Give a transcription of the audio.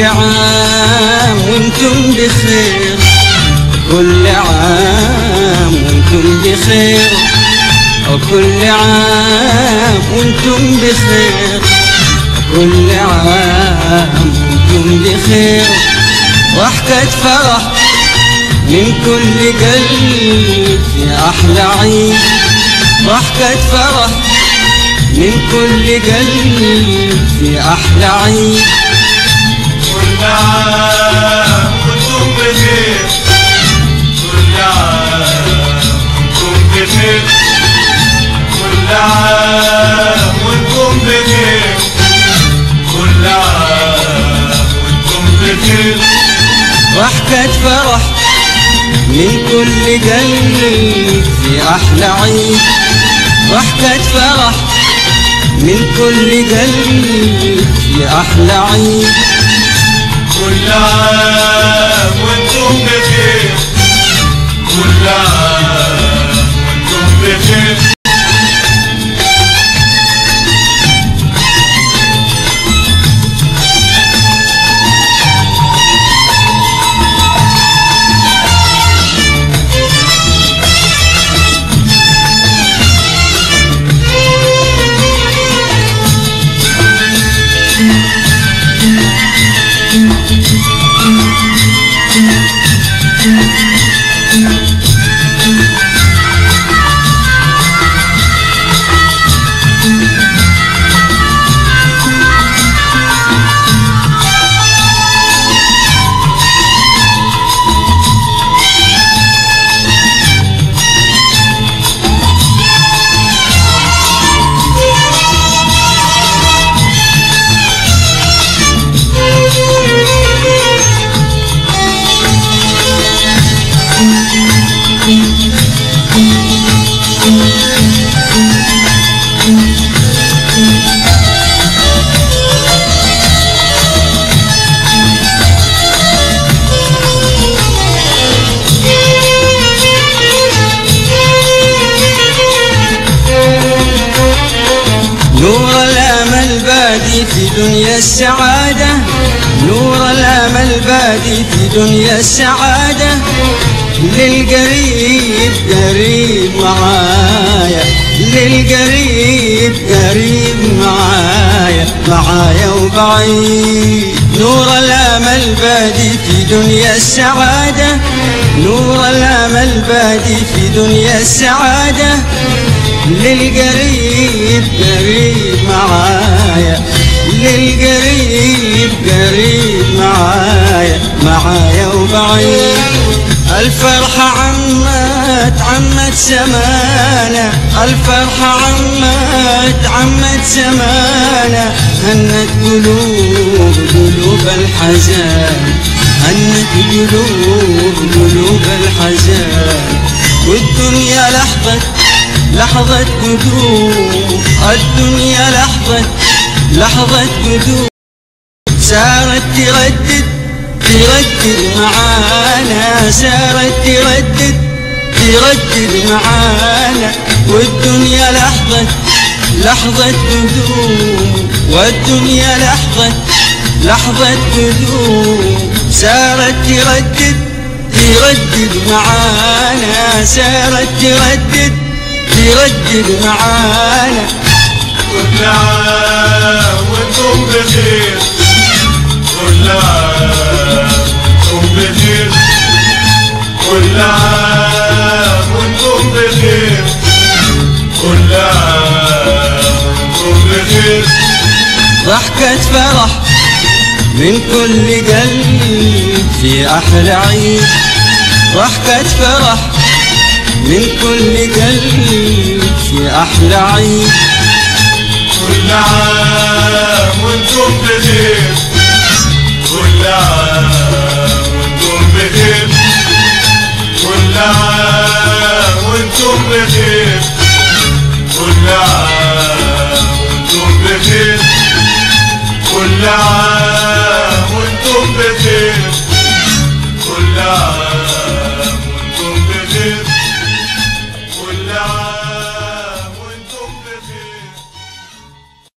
كل عام وأنتم بخير. كل عام وأنتم بخير. كل عام وأنتم بخير. كل عام وأنتم بخير. ضحكة فرح من كل قلب يا أحلى عيد. ضحكة فرح من كل قلب في أحلى عيد. ضحكة فرح من كل قلب في أحلى عيد ضحكة فرح من كل قلب في أحلى عيد كل عام وأنتم بخير كل عام Thank you. نور الأمل بادي في دنيا السعادة. نور الأمل بادي في دنيا السعادة. للقريب قريب معايا. للقريب قريب معايا معايا وبعيد. نور الأمل بادي في دنيا السعادة. نور الأمل بادي في دنيا السعادة. للقريب قريب معايا للقريب قريب معايا معايا وبعيد. الفرحة عمت عمت سمانة الفرحة عمت عمت سمانة هنت قلوب قلوب الحزان. هنت قلوب قلوب الحزان. والدنيا لحظة لحظة قدوم الدنيا لحظة لحظة قدوم سارت تردد تردد معانا سارت تردد تردد معانا. والدنيا لحظة لحظة قدوم والدنيا لحظة لحظة قدوم سارت تردد تردد معانا. سارت تردد تردد معانا. عام وأنتم بخير. كل عام وأنتم بخير كل عام وأنتم بخير كل عام وأنتم بخير فرح من كل قلب في أحلى عيد. ضحكة فرح من كل قلب في أحلى عيد. كل عام وأنتم بخير. كل عام وأنتم وأنتم بخير.